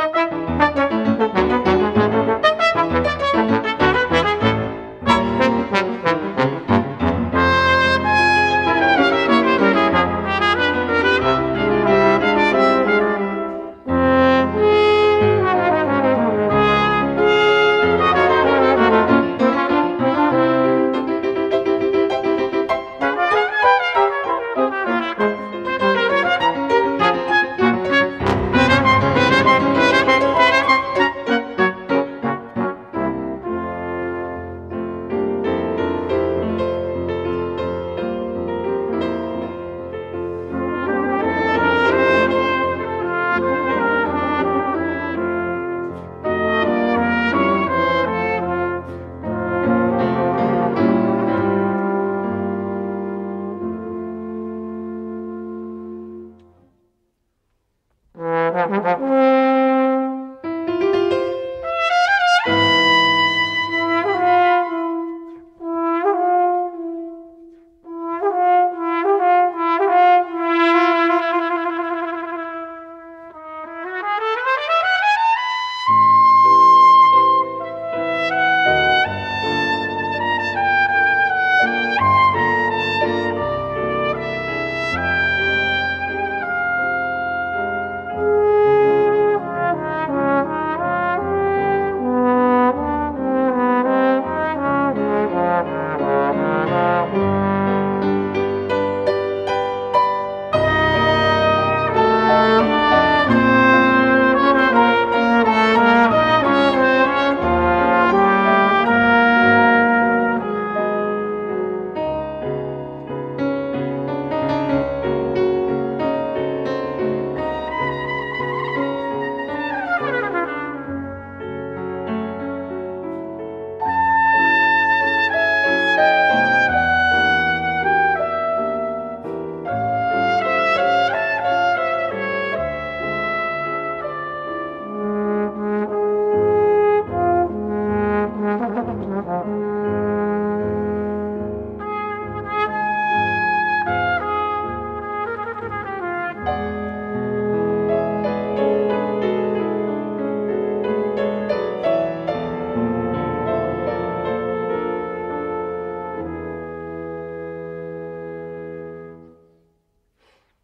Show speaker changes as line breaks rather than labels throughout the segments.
Música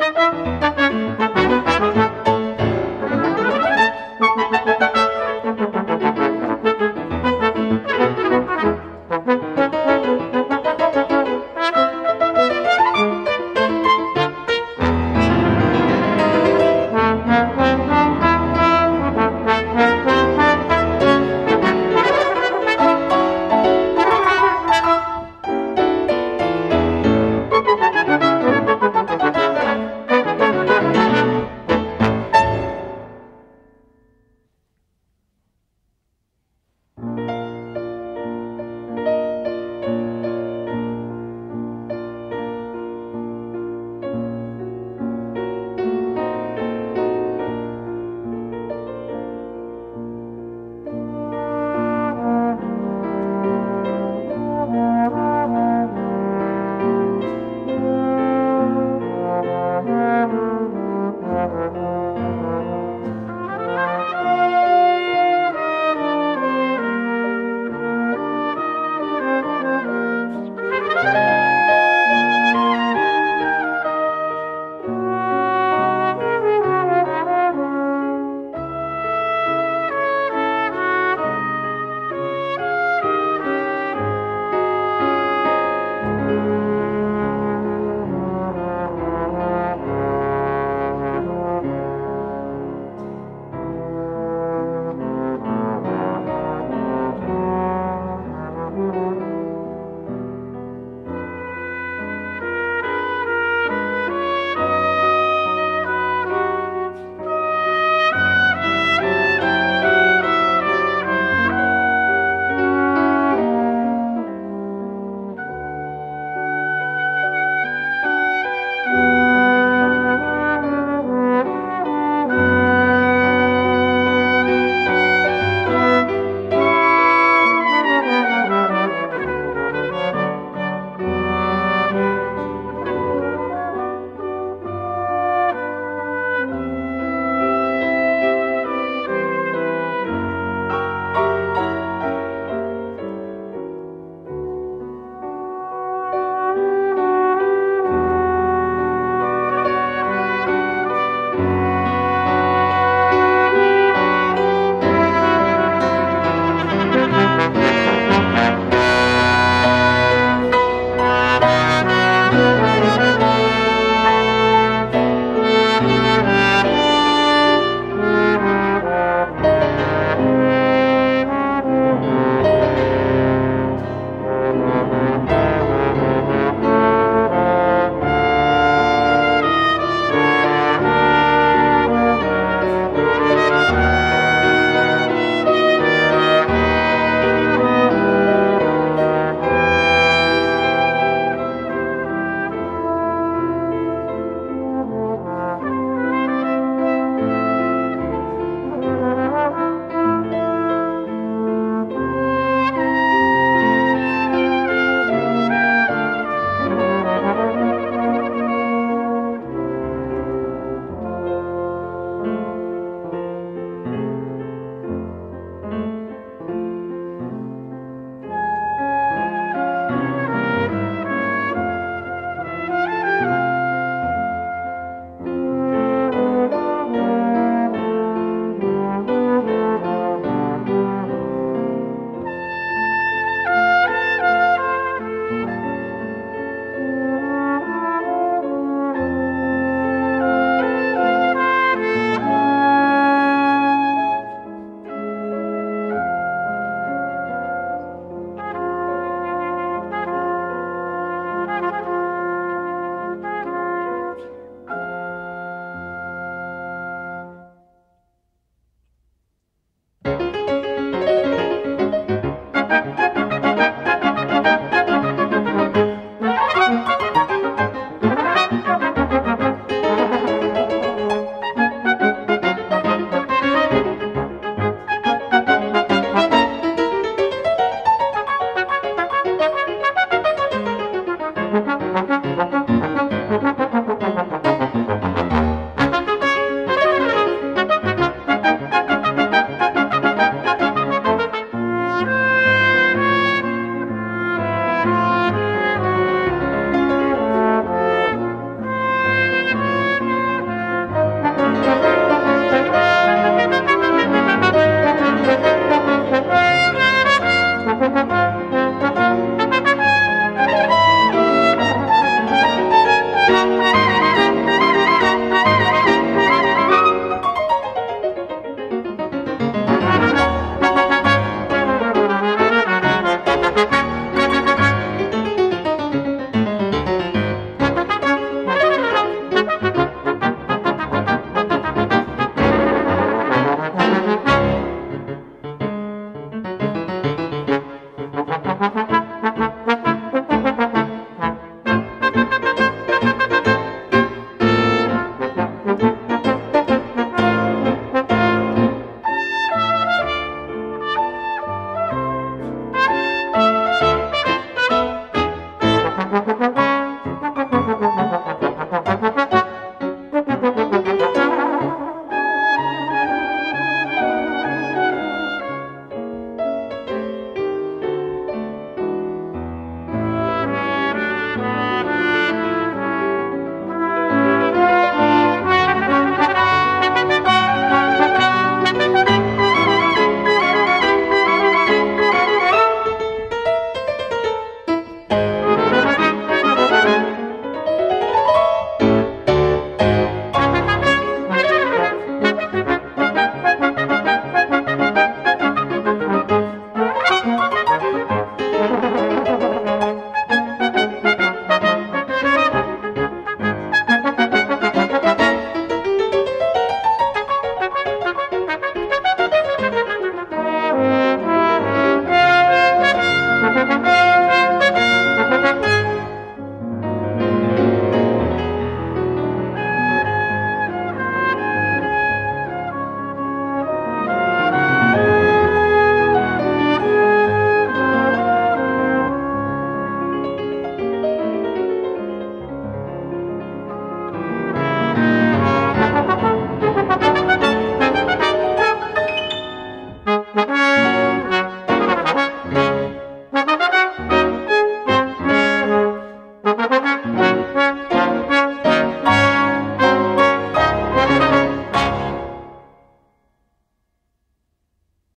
thank you